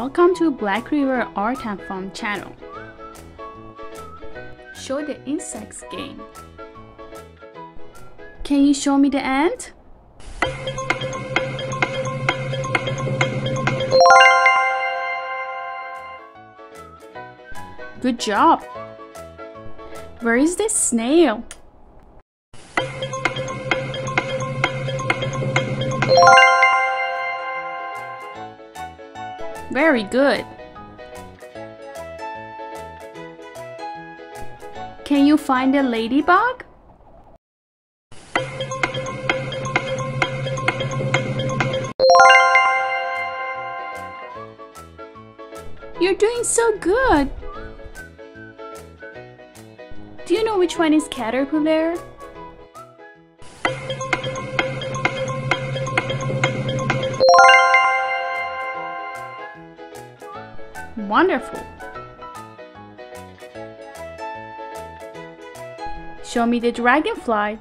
Welcome to Blackriver Art and Fun channel. Show the insects game. Can you show me the ant? Good job! Where is the snail? Very good. Can you find a ladybug? You're doing so good. Do you know which one is caterpillar? Wonderful. Show me the dragonfly.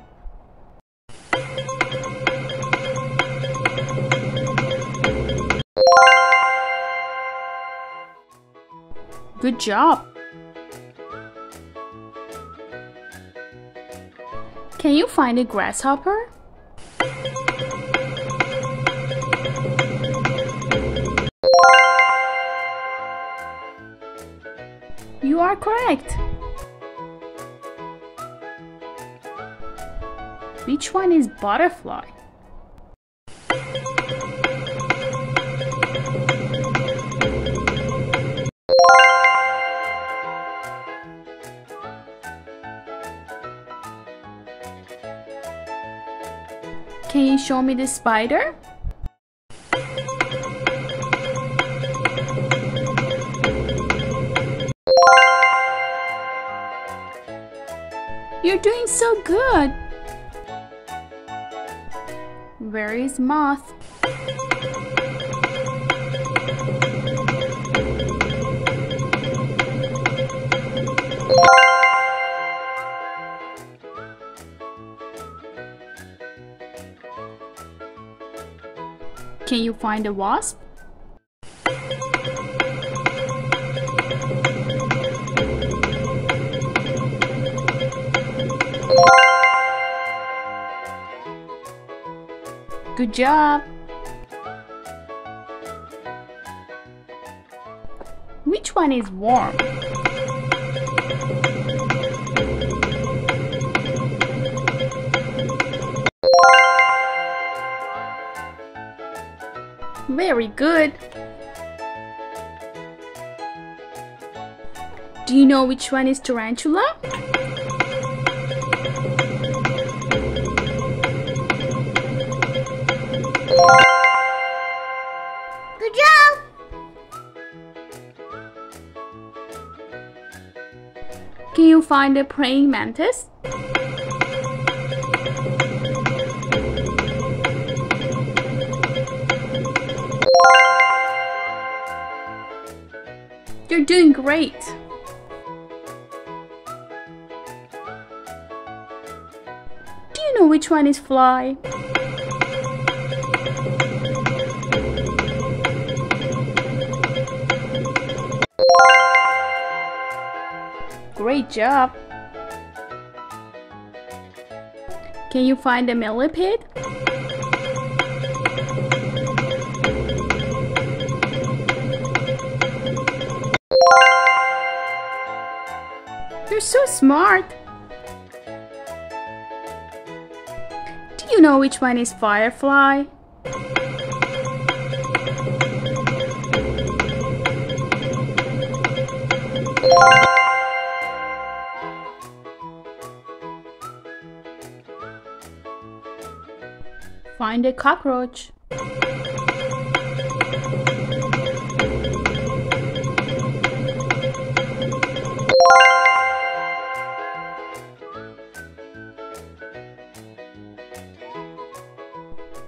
Good job. Can you find a grasshopper? You are correct. Which one is butterfly? Can you show me the spider? You're doing so good. Where is moth? Can you find a wasp? Good job! Which one is warm? Very good! Do you know which one is tarantula? Can you find a praying mantis? You're doing great! Do you know which one is fly? Great job! Can you find a millipede? You're so smart! Do you know which one is firefly? Find a cockroach.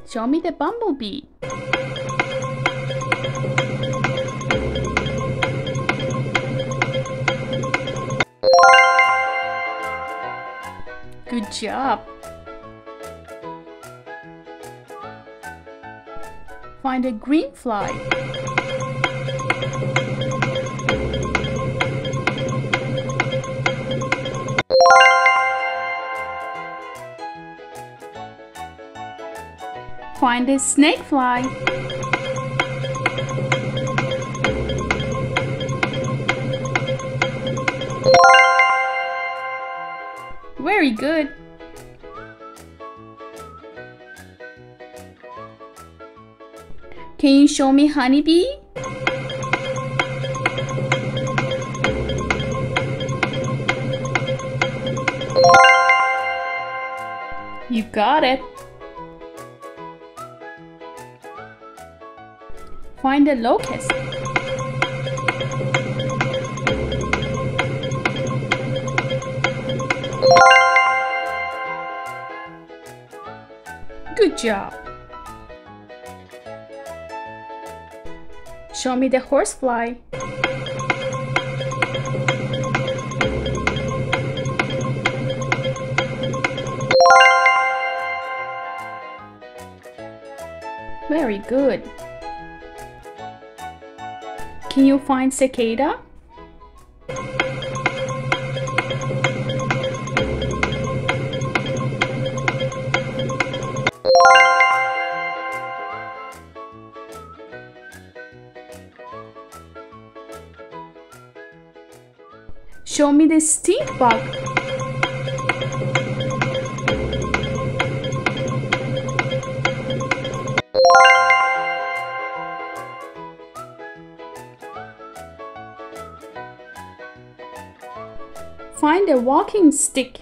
Show me the bumblebee. Good job. Find a green fly. Find a snake fly. Very good. Can you show me honeybee? You got it. Find the locust. Good job. Show me the horsefly. Very good. Can you find cicada? Show me the stink bug. Find a walking stick.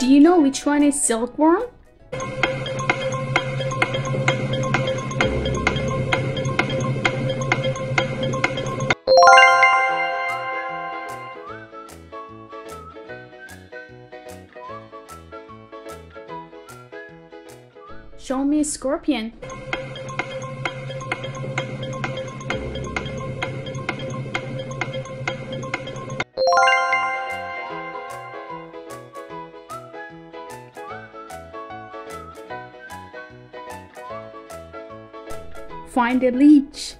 Do you know which one is silkworm? Show me a scorpion. find a leech.